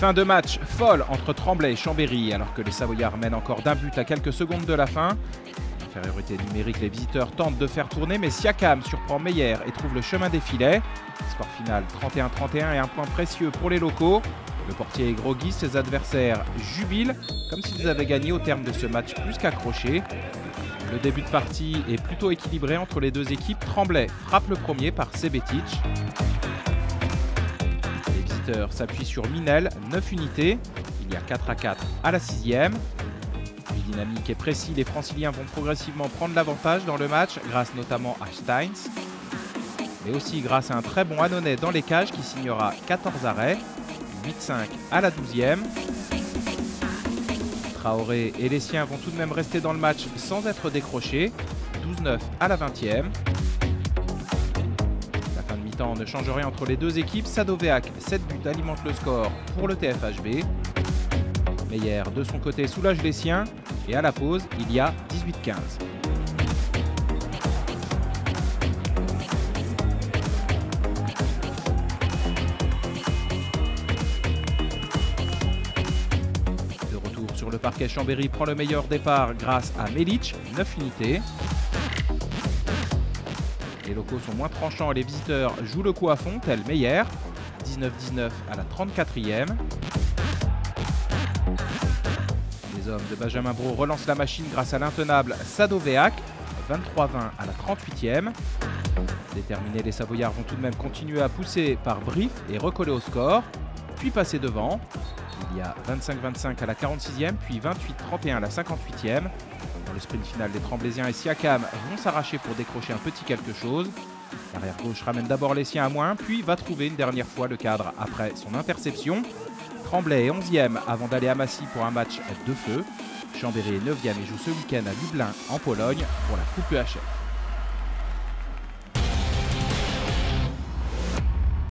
Fin de match folle entre Tremblay et Chambéry alors que les Savoyards mènent encore d'un but à quelques secondes de la fin. Infériorité numérique, les visiteurs tentent de faire tourner mais Siakam surprend Meyer et trouve le chemin des filets. Score final 31-31 et un point précieux pour les locaux. Le portier est groggy, ses adversaires jubilent comme s'ils avaient gagné au terme de ce match plus qu'accroché. Le début de partie est plutôt équilibré entre les deux équipes. Tremblay frappe le premier par Sebetic. S'appuient sur Minel, 9 unités. Il y a 4 à 4 à la 6ème. Plus dynamique et précis, les franciliens vont progressivement prendre l'avantage dans le match grâce notamment à Steins. Mais aussi grâce à un très bon Annonay dans les cages qui signera 14 arrêts. 8-5 à la 12e. Traoré et les siens vont tout de même rester dans le match sans être décrochés. 12-9 à la 20e. Ne change rien entre les deux équipes. Sadoveac, 7 buts alimente le score pour le TFHB. Meyer, de son côté, soulage les siens. Et à la pause, il y a 18-15. De retour sur le parquet, Chambéry prend le meilleur départ grâce à Melic, 9 unités. Les locaux sont moins tranchants et les visiteurs jouent le coup à fond, tel Meyer. 19-19 à la 34e. Les hommes de Benjamin Bro relancent la machine grâce à l'intenable Sadoveac. 23-20 à la 38e. Déterminés, les Savoyards vont tout de même continuer à pousser par brief et recoller au score, puis passer devant. Il y a 25-25 à la 46e, puis 28-31 à la 58e. Dans le sprint final, les Tremblésiens et Siakam vont s'arracher pour décrocher un petit quelque chose. L'arrière gauche ramène d'abord les siens à moins, puis va trouver une dernière fois le cadre après son interception. Tremblay est 11e avant d'aller à Massy pour un match de feu. Chambéry est 9e et joue ce week-end à Lublin en Pologne pour la Coupe EHF.